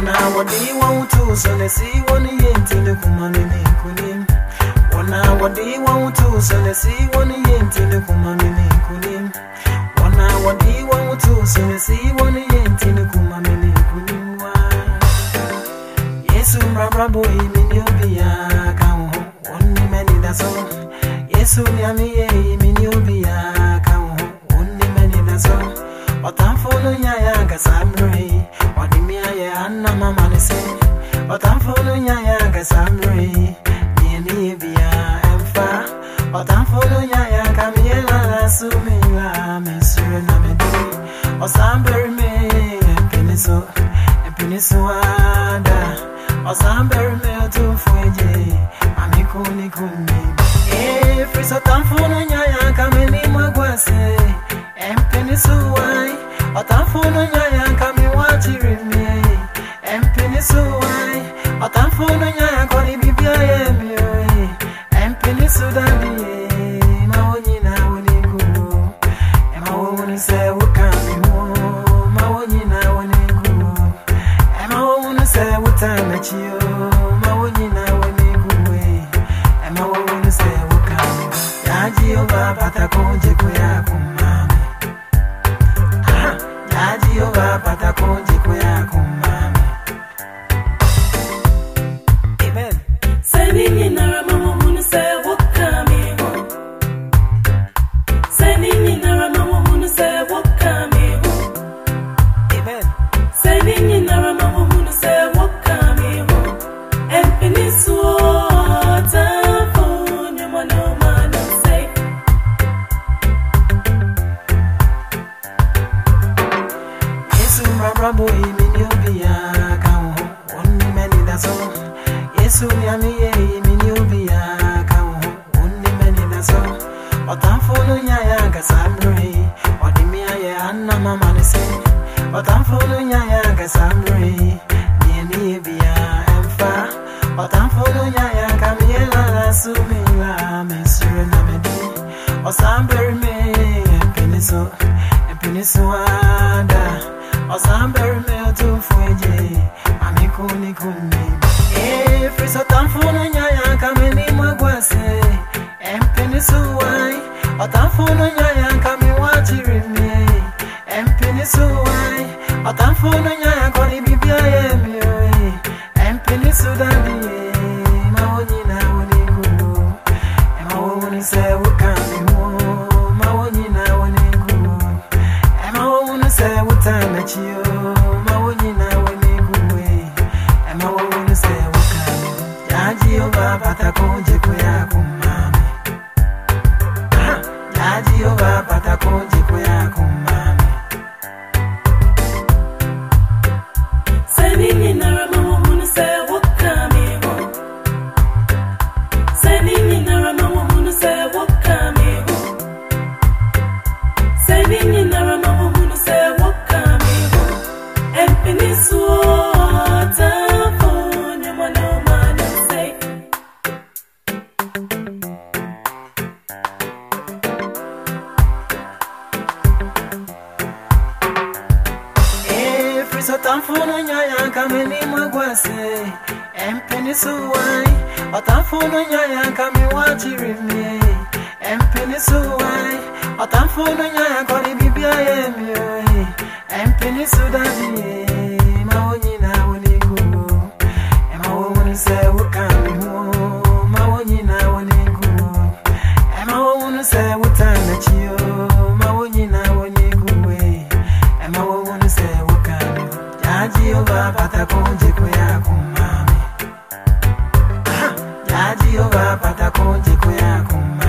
Wana wadi wa utusa nesi wani yente de kumani minkuni Wana wadi wa utusa nesi wani yente de kumani minkuni Wana wadi wa utusa nesi wani yente de kumani minkuni Yesu mrabrabo imini obia kawo Oni meni daso. Yesu ni amie i'm sure i'm not a Osambe ukapata kunjiku yako Trouble in Nubia, come one many that's all. Yes, we are me in Nubia, come one many that's all. But I'm following Yaga Samri, or the Mia Anna Mamma say, But I'm following Yaga Samri, near Nubia and far. But I'm following Yaga Miela, assuming I'm a serenity, or me, a. ọsambere mmetụ ofu eji amikunikunne efrisotamfunu eh, nyaya nkame n'ime gwase empenisuwai ọtamfunu nyaya nkame wajiri m you. ọ̀tàfọ́nà yàyà kàmi ní magbàsẹ̀ ẹ̀mpẹ́ni sùnwáì ọ̀tàfọ́nà yàyà kàmi wá jìrì mi ẹ̀mpẹ́ni sùnwáì ọ̀tàfọ́nà yàyà kọ́ni bíbí ayé mi ẹ̀mpẹ́ni sùdàbí. Jaji yoga pata konje kuya kumame. Jaji yoga pata konje kuya kumame.